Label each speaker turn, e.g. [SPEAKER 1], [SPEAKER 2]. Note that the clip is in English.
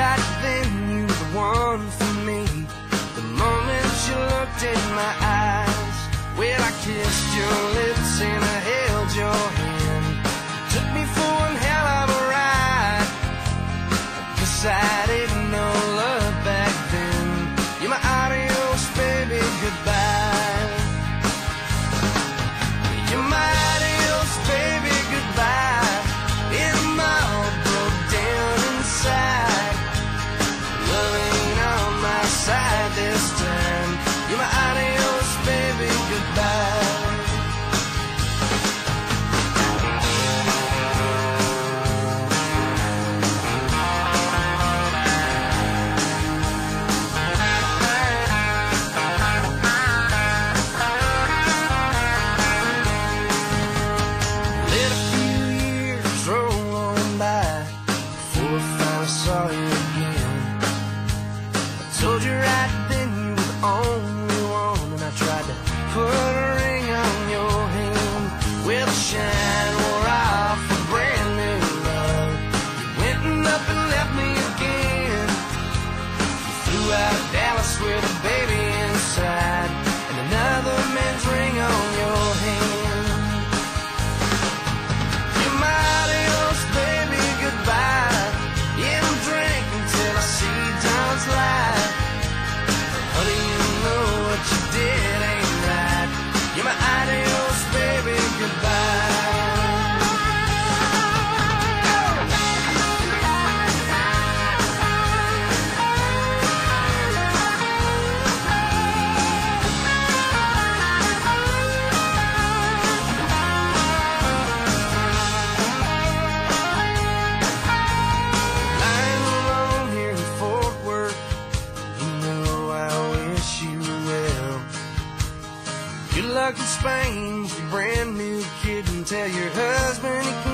[SPEAKER 1] right then you were the one for me. The moment you looked in my eyes when I kissed your understand. Told you right then you were on. stuck in Spain. Brand new kid and tell your husband